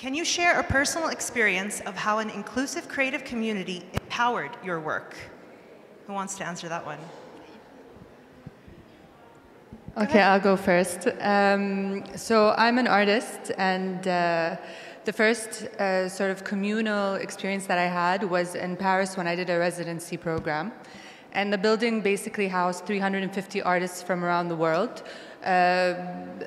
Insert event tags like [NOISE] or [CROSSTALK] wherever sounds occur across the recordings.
Can you share a personal experience of how an inclusive creative community empowered your work? Who wants to answer that one? Okay, I'll go first. Um, so I'm an artist, and uh, the first uh, sort of communal experience that I had was in Paris when I did a residency program. And the building basically housed 350 artists from around the world. Uh,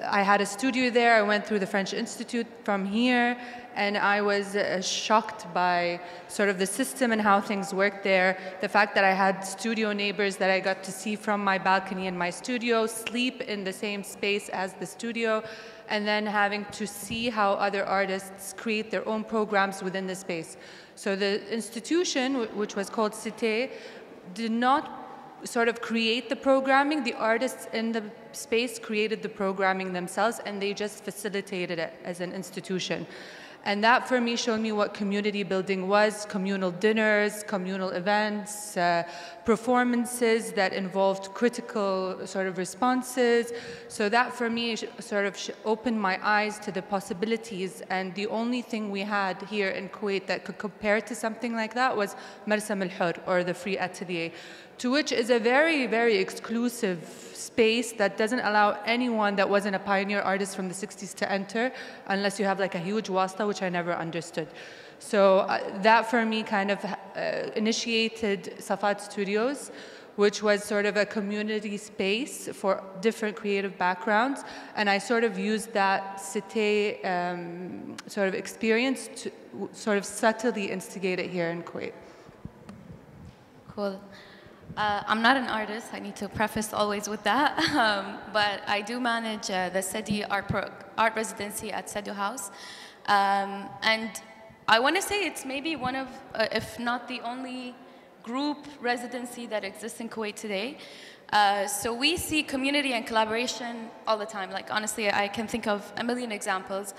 I had a studio there. I went through the French Institute from here, and I was uh, shocked by sort of the system and how things worked there. The fact that I had studio neighbors that I got to see from my balcony in my studio, sleep in the same space as the studio, and then having to see how other artists create their own programs within the space. So the institution, which was called Cité, did not sort of create the programming. The artists in the space created the programming themselves and they just facilitated it as an institution. And that for me showed me what community building was, communal dinners, communal events, uh, performances that involved critical sort of responses. So that for me sort of opened my eyes to the possibilities. And the only thing we had here in Kuwait that could compare to something like that was Marsam al-Hur or the Free Atelier to which is a very, very exclusive space that doesn't allow anyone that wasn't a pioneer artist from the 60s to enter unless you have like a huge wasta, which I never understood. So uh, that for me kind of uh, initiated Safat Studios, which was sort of a community space for different creative backgrounds. And I sort of used that cité um, sort of experience to sort of subtly instigate it here in Kuwait. Cool. Uh, I'm not an artist, I need to preface always with that, [LAUGHS] um, but I do manage uh, the SADI art, art residency at Sadu House. Um, and I want to say it's maybe one of, uh, if not the only group residency that exists in Kuwait today. Uh, so we see community and collaboration all the time. Like honestly, I can think of a million examples.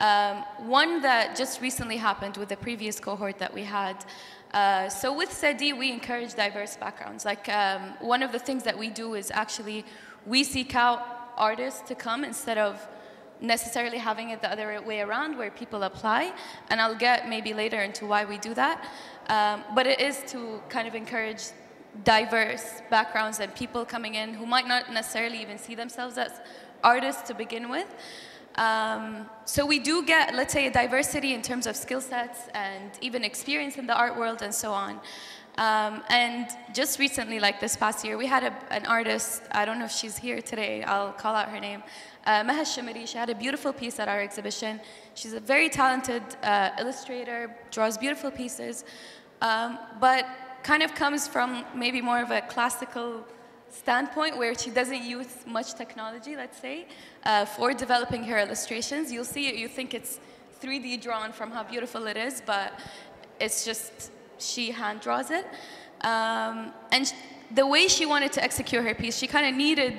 Um, one that just recently happened with the previous cohort that we had uh, so with SADI, we encourage diverse backgrounds. Like um, one of the things that we do is actually we seek out artists to come instead of necessarily having it the other way around where people apply. And I'll get maybe later into why we do that. Um, but it is to kind of encourage diverse backgrounds and people coming in who might not necessarily even see themselves as artists to begin with. Um, so we do get, let's say, a diversity in terms of skill sets and even experience in the art world and so on. Um, and just recently, like this past year, we had a, an artist, I don't know if she's here today, I'll call out her name, uh, Shamari. She had a beautiful piece at our exhibition. She's a very talented uh, illustrator, draws beautiful pieces, um, but kind of comes from maybe more of a classical standpoint where she doesn't use much technology, let's say, uh, for developing her illustrations. You'll see it, you think it's 3D drawn from how beautiful it is, but it's just she hand draws it. Um, and the way she wanted to execute her piece, she kind of needed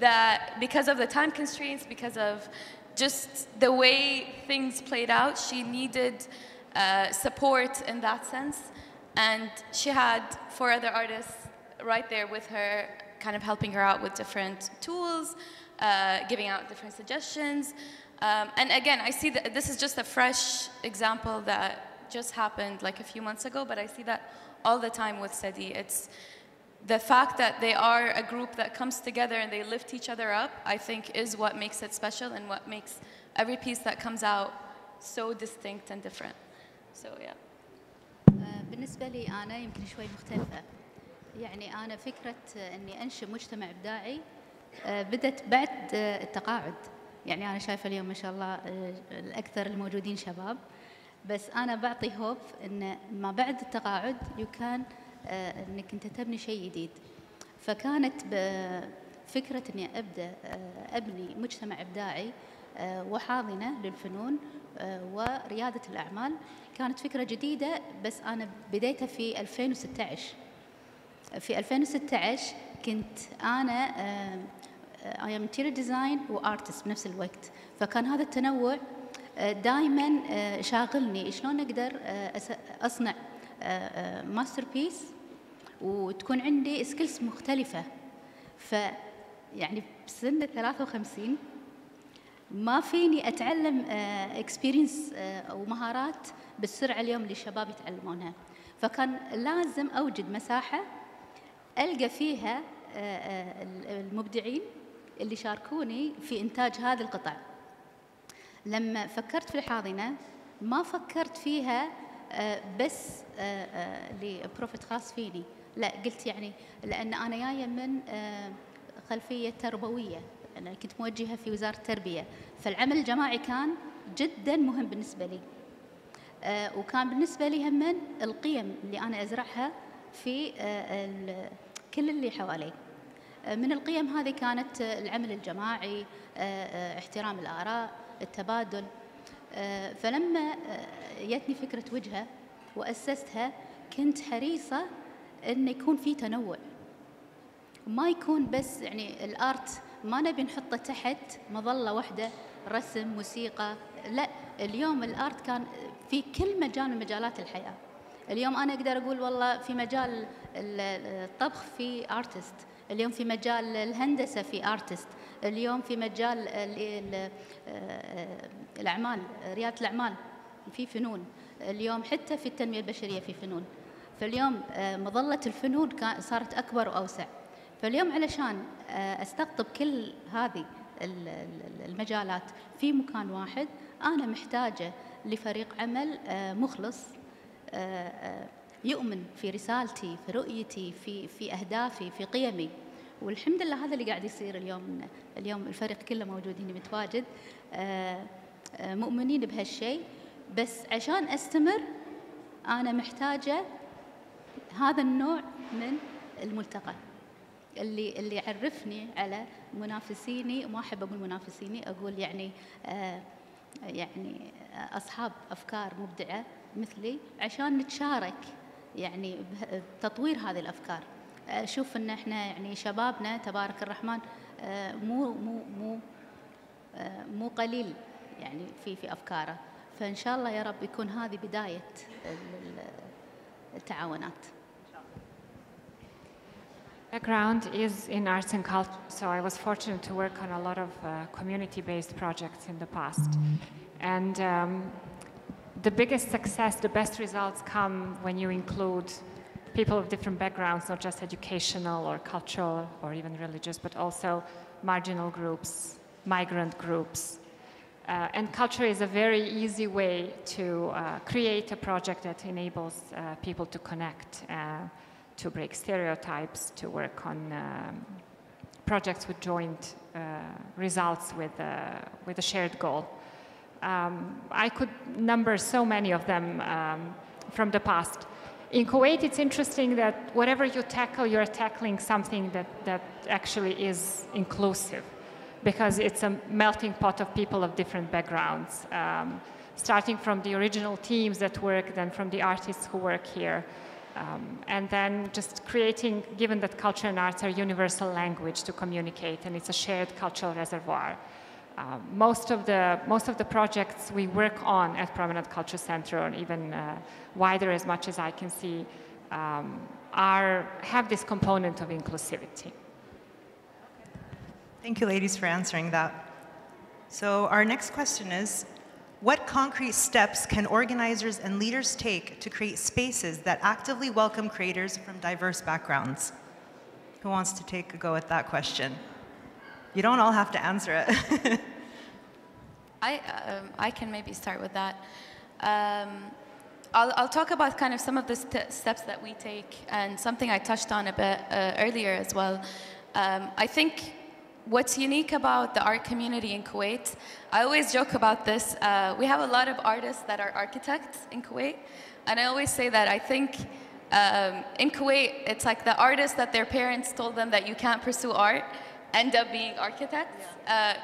that because of the time constraints, because of just the way things played out, she needed uh, support in that sense. And she had four other artists right there with her, kind of helping her out with different tools, uh, giving out different suggestions. Um, and again, I see that this is just a fresh example that just happened like a few months ago, but I see that all the time with SADI. It's the fact that they are a group that comes together and they lift each other up, I think is what makes it special and what makes every piece that comes out so distinct and different. So yeah. Uh, بالنسبة لي أنا يمكن شوي مختلفة يعني أنا فكرة أني أنشئ مجتمع إبداعي بدت بعد التقاعد. يعني أنا شايفة اليوم ما شاء الله الأكثر الموجودين شباب. بس أنا بعطي هوب أن ما بعد التقاعد يكان أنك أنت تبني شيء جديد. فكانت فكرة أني أبدأ أبني مجتمع إبداعي وحاضنة للفنون وريادة الأعمال. كانت فكرة جديدة بس أنا بديتها في 2016 في 2016 كنت أنا اي ام انتيريور ديزاين وارتست بنفس الوقت. فكان هذا التنوع دائما شاغلني. شلون أقدر أصنع ماستر بيس وتكون عندي سكيلز مختلفة. ف يعني بسن 53 ما فيني أتعلم اكسبيرينس أو مهارات بالسرعة اليوم اللي الشباب يتعلمونها. فكان لازم أوجد مساحة ألقى فيها المبدعين اللي شاركوني في إنتاج هذه القطع. لما فكرت في الحاضنة ما فكرت فيها بس لبروفيت خاص فيني. لا قلت يعني لأن أنا جاية من خلفية تربوية. أنا كنت موجهة في وزارة التربية. فالعمل الجماعي كان جدا مهم بالنسبة لي. وكان بالنسبة لي هم القيم اللي أنا أزرعها في كل اللي حوالي من القيم هذه كانت العمل الجماعي احترام الآراء التبادل. فلما جتني فكرة وجهة وأسستها كنت حريصة إن يكون في تنوع. ما يكون بس يعني الآرت ما نبي نحطه تحت مظلة واحدة رسم موسيقى لا اليوم الآرت كان في كل مجال من مجالات الحياة. اليوم أنا أقدر أقول والله في مجال الطبخ في ارتست اليوم في مجال الهندسة في ارتست اليوم في مجال الأعمال ريادة الأعمال في فنون اليوم حتى في التنمية البشرية في فنون. فاليوم مظلة الفنون صارت أكبر وأوسع. فاليوم علشان أستقطب كل هذه المجالات في مكان واحد أنا محتاجة لفريق عمل مخلص يؤمن في رسالتي في رؤيتي في في أهدافي في قيمي. والحمد لله هذا اللي قاعد يصير اليوم اليوم الفريق كله موجود هنا متواجد. مؤمنين بهالشيء. بس عشان أستمر أنا محتاجة هذا النوع من الملتقى. اللي اللي يعرفني على منافسيني. ما أحب أقول منافسيني أقول يعني آه يعني أصحاب أفكار مبدعة. مثلي عشان نتشارك يعني بتطوير هذه الأفكار. أشوف إن إحنا يعني شبابنا تبارك الرحمن مو مو مو مو قليل يعني في في أفكاره. فإن شاء الله يا رب يكون هذه بداية التعاونات. Background is in arts and culture, so I was fortunate to work on a lot of uh, community-based projects in the past. And um, the biggest success, the best results come when you include people of different backgrounds, not just educational or cultural or even religious, but also marginal groups, migrant groups. Uh, and culture is a very easy way to uh, create a project that enables uh, people to connect to break stereotypes, to work on um, projects with joint uh, results with, uh, with a shared goal. Um, I could number so many of them um, from the past. In Kuwait, it's interesting that whatever you tackle, you're tackling something that, that actually is inclusive because it's a melting pot of people of different backgrounds, um, starting from the original teams that work, then from the artists who work here, um, and then just creating, given that culture and arts are universal language to communicate, and it's a shared cultural reservoir. Uh, most of the most of the projects we work on at Promenade Culture Center, and even uh, wider, as much as I can see, um, are have this component of inclusivity. Thank you, ladies, for answering that. So our next question is, what concrete steps can organizers and leaders take to create spaces that actively welcome creators from diverse backgrounds? Who wants to take a go at that question? You don't all have to answer it. [LAUGHS] I, um, I can maybe start with that. Um, I'll, I'll, talk about kind of some of the st steps that we take and something I touched on a bit uh, earlier as well. Um, I think what's unique about the art community in Kuwait, I always joke about this. Uh, we have a lot of artists that are architects in Kuwait. And I always say that I think um, in Kuwait, it's like the artists that their parents told them that you can't pursue art end up being architects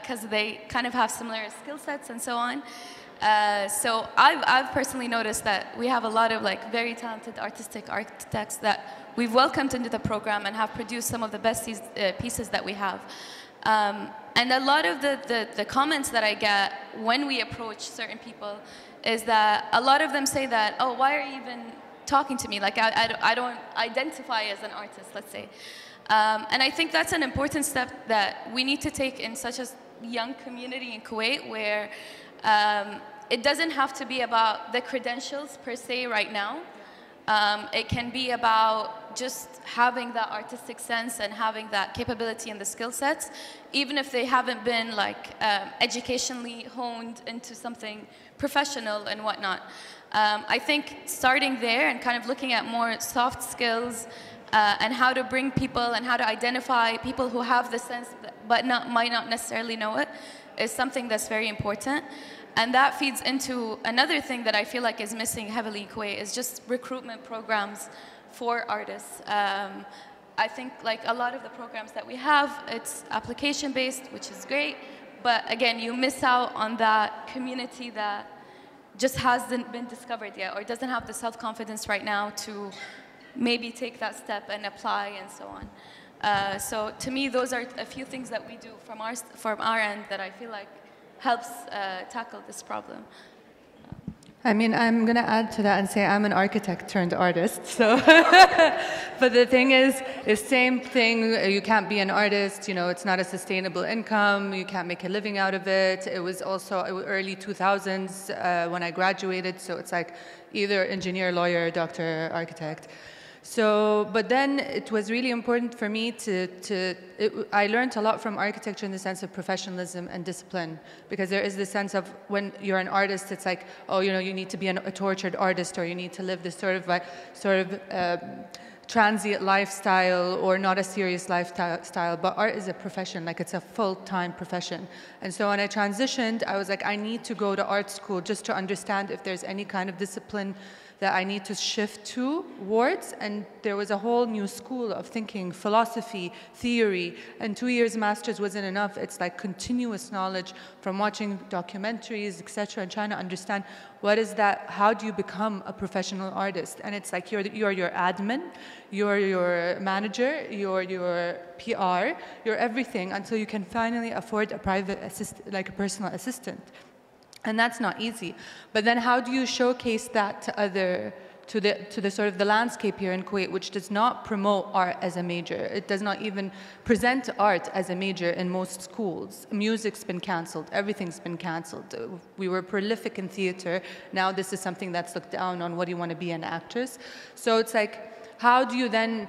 because uh, they kind of have similar skill sets and so on. Uh, so I've, I've personally noticed that we have a lot of like very talented artistic architects that we've welcomed into the program and have produced some of the best uh, pieces that we have. Um, and a lot of the, the, the, comments that I get when we approach certain people is that a lot of them say that, oh, why are you even talking to me? Like, I, I, I don't identify as an artist, let's say. Um, and I think that's an important step that we need to take in such a young community in Kuwait where um, it doesn't have to be about the credentials per se right now. Um, it can be about just having that artistic sense and having that capability and the skill sets, even if they haven't been like um, educationally honed into something professional and whatnot. Um, I think starting there and kind of looking at more soft skills uh, and how to bring people and how to identify people who have the sense but not, might not necessarily know it is something that's very important. And that feeds into another thing that I feel like is missing heavily in Kuwait is just recruitment programs for artists. Um, I think like a lot of the programs that we have, it's application based, which is great. But again, you miss out on that community that just hasn't been discovered yet or doesn't have the self-confidence right now to maybe take that step and apply and so on. Uh, so to me, those are a few things that we do from our, from our end that I feel like helps uh, tackle this problem. I mean, I'm going to add to that and say I'm an architect turned artist. [LAUGHS] So, but the thing is, the same thing. You can't be an artist. You know, it's not a sustainable income. You can't make a living out of it. It was also early 2000s uh, when I graduated. So it's like either engineer, lawyer, doctor, architect. So, but then it was really important for me to, to it, I learned a lot from architecture in the sense of professionalism and discipline, because there is this sense of when you're an artist, it's like, oh, you know, you need to be an, a tortured artist, or you need to live this sort of, like, sort of um, transient lifestyle or not a serious lifestyle, but art is a profession, like it's a full-time profession. And so when I transitioned, I was like, I need to go to art school just to understand if there's any kind of discipline that I need to shift towards. And there was a whole new school of thinking, philosophy, theory, and two years master's wasn't enough. It's like continuous knowledge from watching documentaries, etc., and trying to understand what is that, how do you become a professional artist? And it's like you're, you're your admin, you're your manager, you're your PR, you're everything until you can finally afford a private assist, like a personal assistant. And that's not easy. But then how do you showcase that to other to the to the sort of the landscape here in Kuwait, which does not promote art as a major. It does not even present art as a major in most schools. Music's been cancelled. Everything's been cancelled. We were prolific in theater. Now this is something that's looked down on. What do you want to be an actress? So it's like how do you then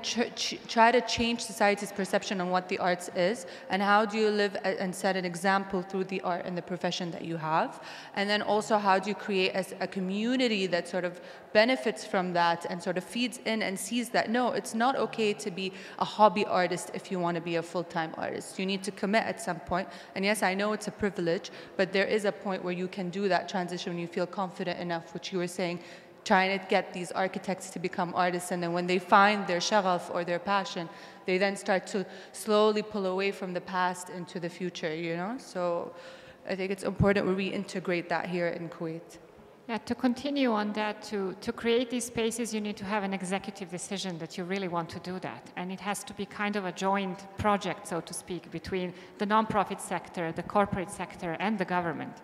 try to change society's perception on what the arts is? And how do you live and set an example through the art and the profession that you have? And then also how do you create a, a community that sort of benefits from that and sort of feeds in and sees that no it's not okay to be a hobby artist if you want to be a full-time artist. You need to commit at some point. And yes i know it's a privilege but there is a point where you can do that transition when you feel confident enough which you were saying trying to get these architects to become artists. And then when they find their shagaf or their passion, they then start to slowly pull away from the past into the future, you know? So I think it's important we reintegrate that here in Kuwait. Yeah, to continue on that, to, to create these spaces, you need to have an executive decision that you really want to do that. And it has to be kind of a joint project, so to speak, between the nonprofit sector, the corporate sector, and the government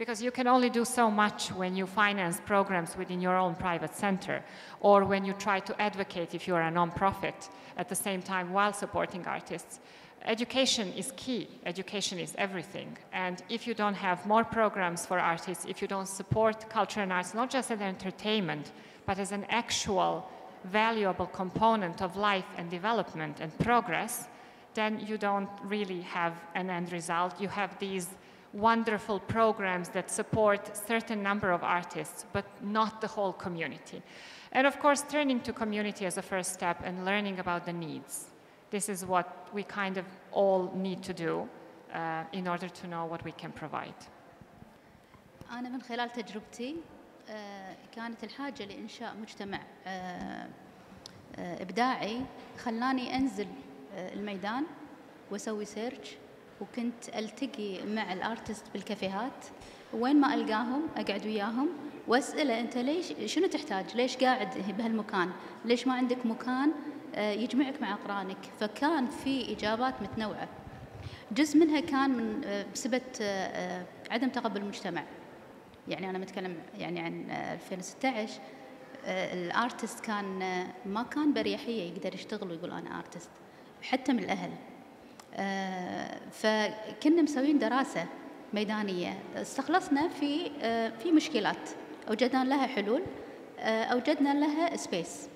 because you can only do so much when you finance programs within your own private center or when you try to advocate if you're a nonprofit at the same time while supporting artists. Education is key. Education is everything. And if you don't have more programs for artists, if you don't support culture and arts, not just as entertainment, but as an actual valuable component of life and development and progress, then you don't really have an end result. You have these wonderful programs that support certain number of artists, but not the whole community. And of course, turning to community as a first step and learning about the needs. This is what we kind of all need to do uh, in order to know what we can provide. أنا من خلال تجربتي كانت الحاجة لإنشاء مجتمع إبداعي خلاني أنزل الميدان وأسوي سيرش وكنت ألتقي مع الأرتست بالكافيهات وين ما ألقاهم أقعد وياهم وأسأله أنت ليش شنو تحتاج؟ ليش قاعد بهالمكان؟ ليش ما عندك مكان يجمعك مع أقرانك؟ فكان في إجابات متنوعة. جزء منها كان من بسبب عدم تقبل المجتمع. يعني أنا متكلم يعني عن 2016 الأرتست كان ما كان بريحيه يقدر يشتغل ويقول أنا أرتست حتى من الأهل آه، فكنا مسوين دراسة ميدانية. استخلصنا في آه، في مشكلات. أوجدنا لها حلول آه، أوجدنا لها سبيس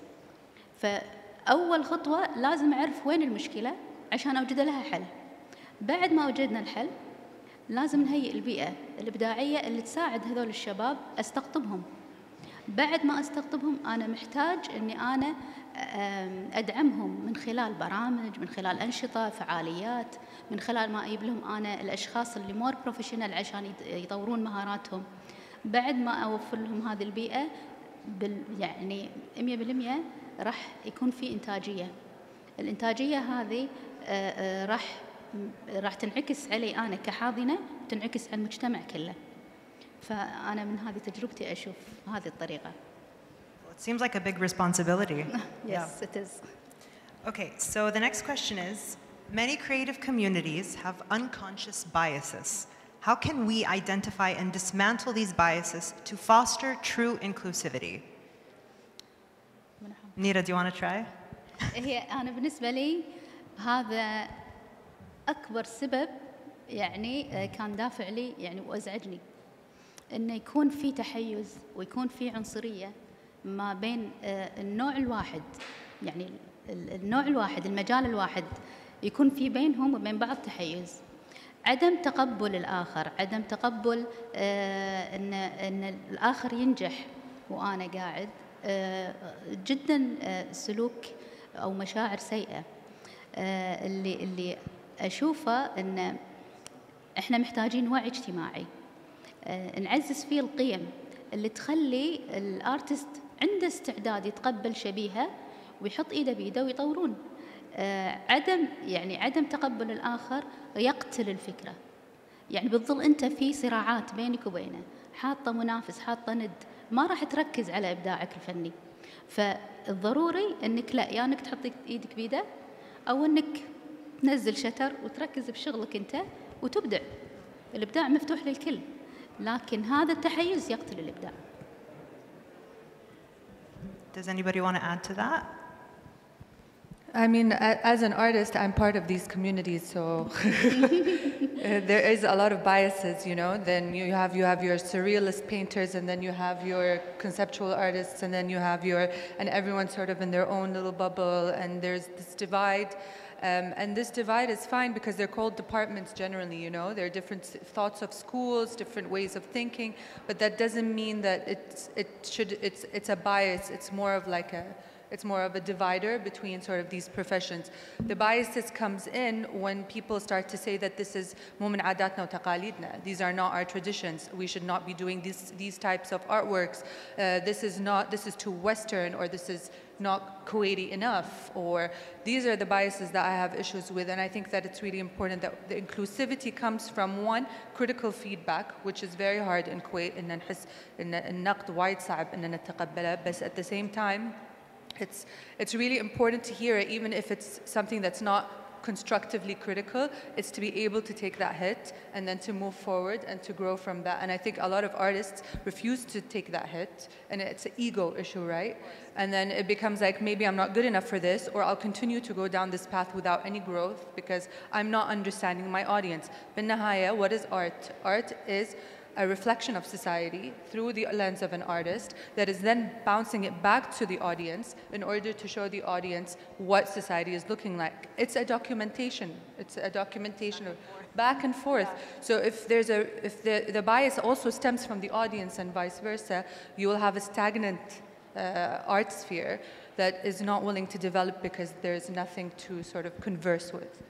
فأول خطوة لازم أعرف وين المشكلة عشان أوجد لها حل. بعد ما وجدنا الحل لازم نهيئ البيئة الإبداعية اللي تساعد هذول الشباب أستقطبهم. بعد ما أستقطبهم أنا محتاج إني أنا آم، أدعمهم من خلال برامج من خلال أنشطة فعاليات من خلال ما أجيب لهم أنا الأشخاص اللي مور بروفيشنال عشان يط- يطورون مهاراتهم. بعد ما أوفر لهم هذه البيئة بال يعني 100% راح يكون في إنتاجية. الإنتاجية هذه راح راح تنعكس علي أنا كحاضنة تنعكس على المجتمع كله. فأنا من هذه تجربتي أشوف هذه الطريقة. Well, it seems like a big responsibility. [LAUGHS] Yes, it is. Okay, so the next question is Many creative communities have unconscious biases. How can we identify and dismantle these biases to foster true inclusivity? Nita, do you want to try? [LAUGHS] هي أنا بالنسبة لي هذا أكبر سبب يعني آه، كان دافع لي يعني وأزعجني إنه يكون في تحيز ويكون في عنصرية ما بين آه، النوع الواحد يعني ال- النوع الواحد المجال الواحد يكون في بينهم وبين بعض تحيز. عدم تقبل الآخر عدم تقبل آه، إن إن الآخر ينجح وأنا قاعد آه، جدا سلوك أو مشاعر سيئة. اللي اللي أشوفه إن إحنا محتاجين وعي اجتماعي. نعزز فيه القيم اللي تخلي الآرتست عنده استعداد يتقبل شبيهة ويحط إيده بيده ويطورون. آه، عدم يعني عدم تقبل الآخر يقتل الفكرة. يعني بتظل أنت في صراعات بينك وبينه. حاطة منافس حاطة ند. ما راح تركز على إبداعك الفني. فالضروري إنك لا يا إنك تحط إيدك بيده أو إنك تنزل شتر وتركز بشغلك أنت وتبدع. الإبداع مفتوح للكل. لكن هذا التحيز يقتل الإبداع. Does anybody want to add to that? I mean, as an artist, I'm part of these communities, so [LAUGHS] uh, there is a lot of biases, you know. Then you have you have your surrealist painters, and then you have your conceptual artists, and then you have your and everyone's sort of in their own little bubble, and there's this divide. Um, and this divide is fine because they're called departments generally, you know. There are different thoughts of schools, different ways of thinking, but that doesn't mean that it's, it should, it's, it's a bias. It's more of like a, it's more of a divider between sort of these professions. The biases comes in when people start to say that this is mumin adatna taqalidna. These are not our traditions. We should not be doing these, these types of artworks. Uh, this is not, this is too Western or this is not Kuwaiti enough or these are the biases that I have issues with and I think that it's really important that the inclusivity comes from one critical feedback which is very hard in Kuwait إن نحس إن النقد وايد صعب إن نتقبله بس at the same time it's, it's really important to hear it, even if it's something that's not constructively critical, it's to be able to take that hit and then to move forward and to grow from that. And I think a lot of artists refuse to take that hit, and it's an ego issue, right? And then it becomes like, maybe I'm not good enough for this, or I'll continue to go down this path without any growth because I'm not understanding my audience. But Nahaya, what is art? Art is a reflection of society through the lens of an artist that is then bouncing it back to the audience in order to show the audience what society is looking like. It's a documentation. It's a documentation of back and forth. So if there's a if the, the bias also stems from the audience and vice versa, you will have a stagnant uh, art sphere that is not willing to develop because there's nothing to sort of converse with.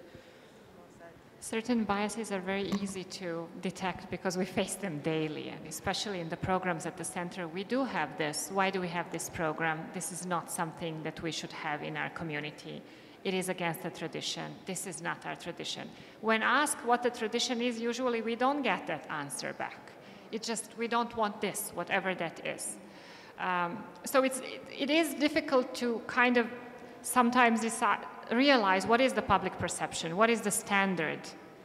Certain biases are very easy to detect because we face them daily, and especially in the programs at the center, we do have this. Why do we have this program? This is not something that we should have in our community. It is against the tradition. This is not our tradition. When asked what the tradition is, usually we don't get that answer back. It's just we don't want this, whatever that is. Um, so it's, it, it is difficult to kind of sometimes decide, realize what is the public perception, what is the standard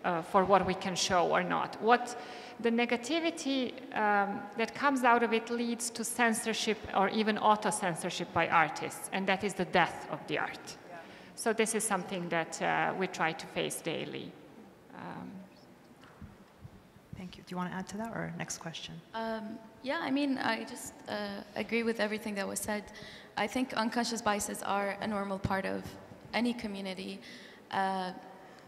uh, for what we can show or not. What the negativity um, that comes out of it leads to censorship or even auto censorship by artists, and that is the death of the art. So this is something that uh, we try to face daily. Um, Thank you. Do you want to add to that or next question? Um, yeah, I mean, I just uh, agree with everything that was said. I think unconscious biases are a normal part of any community. Uh,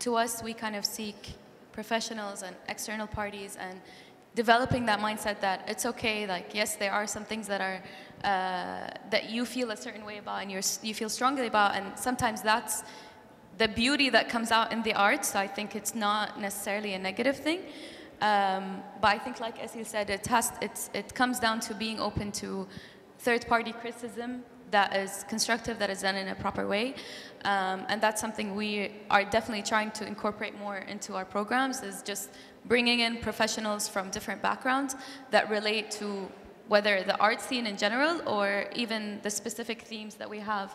to us, we kind of seek professionals and external parties and developing that mindset that it's okay, like, yes, there are some things that are, uh, that you feel a certain way about and you're, you feel strongly about, and sometimes that's the beauty that comes out in the arts, so I think it's not necessarily a negative thing. Um, but I think, like Aseel said, it, has, it comes down to being open to third-party criticism that is constructive, that is done in a proper way. Um, and that's something we are definitely trying to incorporate more into our programs, is just bringing in professionals from different backgrounds that relate to whether the art scene in general or even the specific themes that we have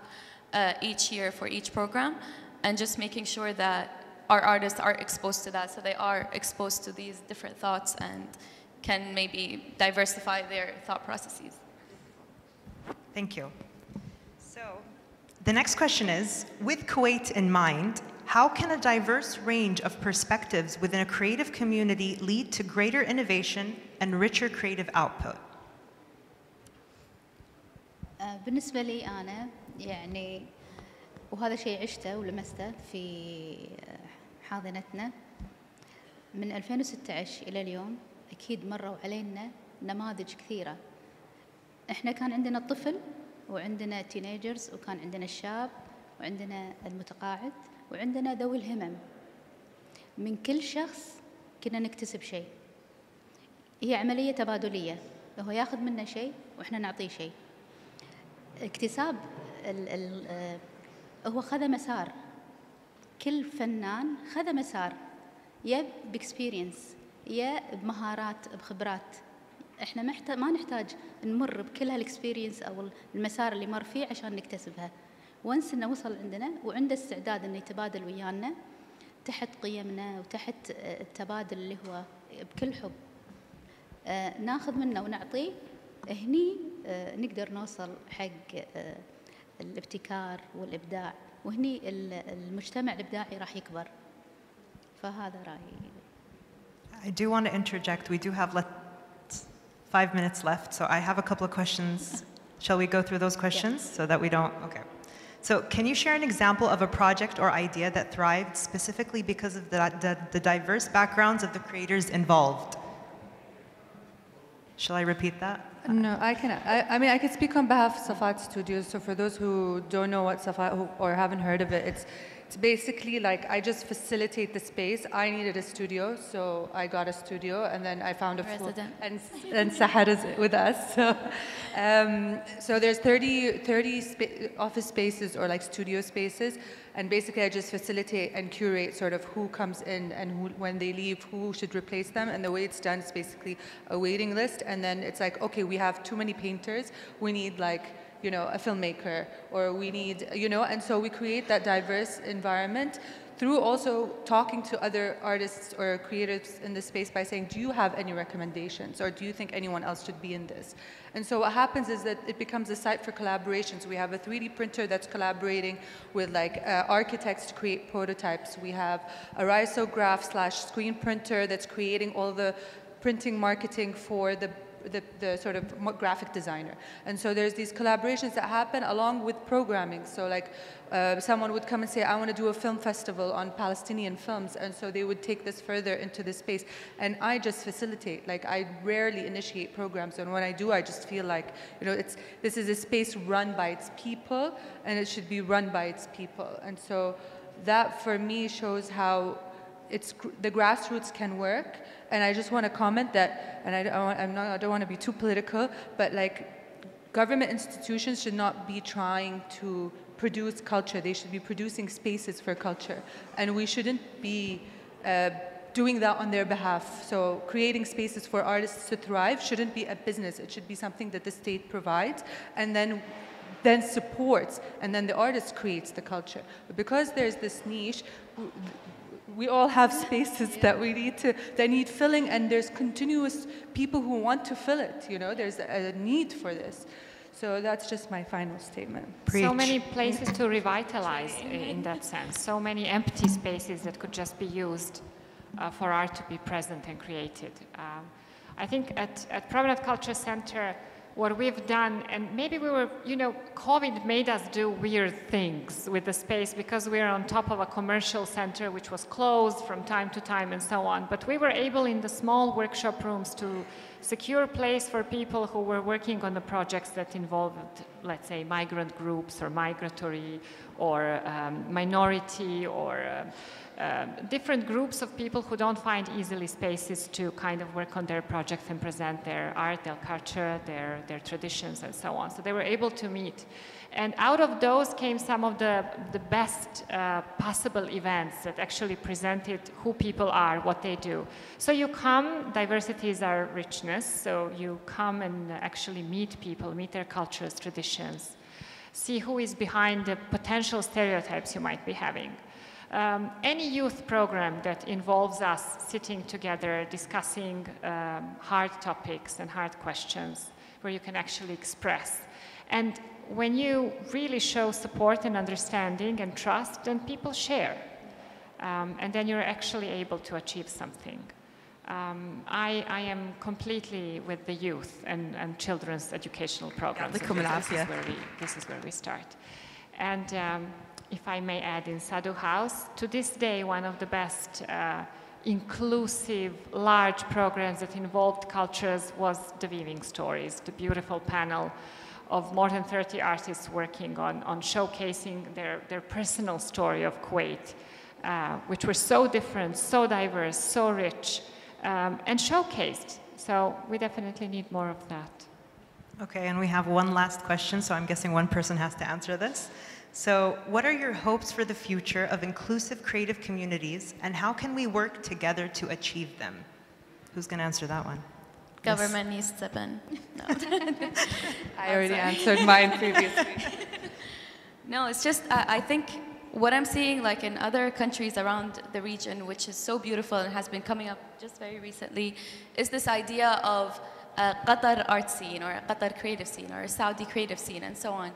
uh, each year for each program, and just making sure that our artists are exposed to that, so they are exposed to these different thoughts and can maybe diversify their thought processes. Thank you. So, the next question is With Kuwait in mind, how can a diverse range of perspectives within a creative community lead to greater innovation and richer creative output? بالنسبة لي أنا يعني وهذا شيء عشته ولمسته في حاضنتنا من 2016 إلى اليوم أكيد مروا علينا نماذج كثيرة إحنا كان عندنا الطفل وعندنا تينيجرز وكان عندنا الشاب وعندنا المتقاعد وعندنا ذوي الهمم. من كل شخص كنا نكتسب شيء. هي عملية تبادلية. هو ياخذ منا شيء وإحنا نعطيه شيء. اكتساب ال ال هو خذ مسار. كل فنان خذ مسار. يا بإكسبيرينس يا بمهارات بخبرات. إحنا ما نحتاج نمر بكل هالاكسبيرينس أو المسار اللي مر فيه عشان نكتسبها. وانس إنه وصل عندنا وعنده استعداد إنه يتبادل ويانا تحت قيمنا وتحت التبادل اللي هو بكل حب. آه ناخذ منه ونعطيه. هني آه نقدر نوصل حق آه الابتكار والإبداع. وهني المجتمع الإبداعي راح يكبر. فهذا رأيي. I do want to interject. We do have let, five minutes left, so I have a couple of questions. Shall we go through those questions so that we don't? Okay. So, can you share an example of a project or idea that thrived specifically because of the, the, the diverse backgrounds of the creators involved? Shall I repeat that? No, I can. I, I, mean, I can speak on behalf of Safat Studios. So for those who don't know what Safat or haven't heard of it, it's it's basically like I just facilitate the space. I needed a studio, so I got a studio, and then I found a resident. and and Sahar is with us. [LAUGHS] So, um, so there's 30, 30 spa- office spaces or like studio spaces, and basically I just facilitate and curate sort of who comes in and who, when they leave, who should replace them. And the way it's done is basically a waiting list, and then it's like, okay, we have too many painters. We need like you know, a filmmaker, or we need, you know, and so we create that diverse environment through also talking to other artists or creators in the space by saying, do you have any recommendations or do you think anyone else should be in this? And so what happens is that it becomes a site for collaborations. We have a 3D printer that's collaborating with like uh, architects to create prototypes. We have a risograph slash screen printer that's creating all the printing marketing for the the, the sort of graphic designer. And so there's these collaborations that happen along with programming. So like uh, someone would come and say, I want to do a film festival on Palestinian films. And so they would take this further into the space. And I just facilitate. Like I rarely initiate programs. And when I do, I just feel like, you know, it's, this is a space run by its people and it should be run by its people. And so that for me shows how it's, the grassroots can work and I just want to comment that, and I don't, I'm not, I don't want to be too political, but like government institutions should not be trying to produce culture. They should be producing spaces for culture. And we shouldn't be uh, doing that on their behalf. So creating spaces for artists to thrive shouldn't be a business. It should be something that the state provides and then then supports and then the artist creates the culture. But because there's this niche, we all have spaces that we need to that need filling and there's continuous people who want to fill it you know there's a need for this So that's just my final statement. Preach. So many places to revitalize in that sense. So many empty spaces that could just be used uh, for art to be present and created. Um, I think at, at Promenade Culture Center, what we've done, and maybe we were, you know, COVID made us do weird things with the space because we are on top of a commercial center which was closed from time to time and so on. But we were able in the small workshop rooms to secure place for people who were working on the projects that involved, let's say, migrant groups or migratory or um, minority or uh, um, different groups of people who don't find easily spaces to kind of work on their projects and present their art, their culture, their, their traditions, and so on. So they were able to meet. And out of those came some of the, the best uh, possible events that actually presented who people are, what they do. So you come, diversity is our richness, so you come and actually meet people, meet their cultures, traditions, see who is behind the potential stereotypes you might be having. Um, any youth program that involves us sitting together discussing um, hard topics and hard questions where you can actually express. And when you really show support and understanding and trust, then people share. Um, and then you're actually able to achieve something. Um, I, I, am completely with the youth and, and children's educational programs. Yeah, this, is we, this, is where we, start. And um, if I may add, in Sadu House, to this day, one of the best uh, inclusive, large programs that involved cultures was the Weaving Stories, the beautiful panel of more than 30 artists working on, on showcasing their, their personal story of Kuwait, uh, which were so different, so diverse, so rich, um, and showcased. So we definitely need more of that. Okay, and we have one last question, so I'm guessing one person has to answer this. So, what are your hopes for the future of inclusive creative communities, and how can we work together to achieve them? Who's going to answer that one? Yes. Government needs to step in. No. [LAUGHS] I already answered mine previously. [LAUGHS] No, it's just I, I think what I'm seeing like in other countries around the region, which is so beautiful and has been coming up just very recently, is this idea of a Qatar art scene or a Qatar creative scene or a Saudi creative scene and so on.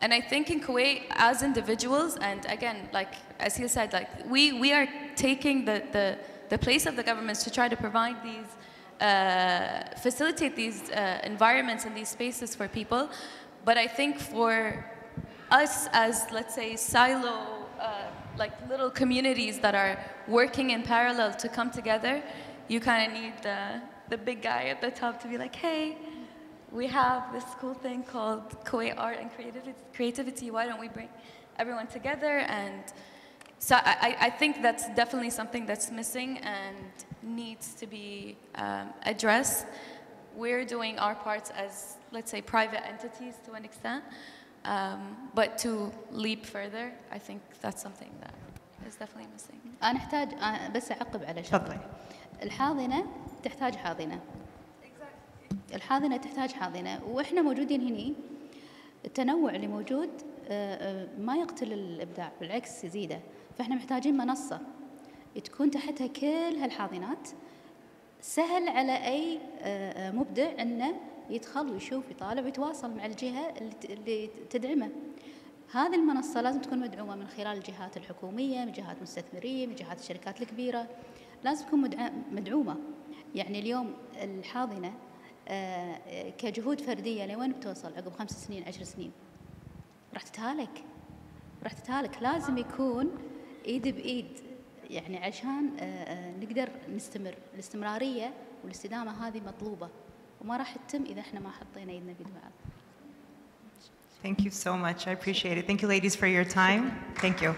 And I think in Kuwait, as individuals, and again, like as he said, like we, we are taking the, the, the place of the governments to try to provide these uh, facilitate these uh, environments and these spaces for people. But I think for us as, let's say, silo, uh, like little communities that are working in parallel to come together, you kind of need the, the big guy at the top to be like, hey, we have this cool thing called Kuwait Art and Creativity. creativity. Why don't we bring everyone together? And so I, I- I think that's definitely something that's missing and needs to be um, addressed. We're doing our parts as, let's say, private entities to an extent. Um, but to leap further, I think that's something that is definitely missing. انا احتاج أنا بس اعقب على شغله تفضلي. الحاضنه تحتاج حاضنه الحاضنة تحتاج حاضنة وإحنا موجودين هني. التنوع اللي موجود آه، آه، ما يقتل الإبداع بالعكس يزيده. فإحنا محتاجين منصة تكون تحتها كل هالحاضنات. سهل على أي آه، مبدع إنه يدخل ويشوف يطالع ويتواصل مع الجهة اللي تدعمه. هذه المنصة لازم تكون مدعومة من خلال الجهات الحكومية من جهات مستثمرين من جهات الشركات الكبيرة. لازم تكون مدع- مدعومة. يعني اليوم الحاضنة كجهود فردية لوين بتوصل؟ عقب خمس سنين عشر سنين. راح تتهالك. راح تتهالك. لازم يكون إيد بإيد. يعني عشان آه، آه، نقدر نستمر. الاستمرارية والاستدامة هذه مطلوبة. وما راح تتم إذا إحنا ما حطينا إيدنا بيد بعض Thank you so much. I appreciate it. Thank you, ladies, for your time. Thank you.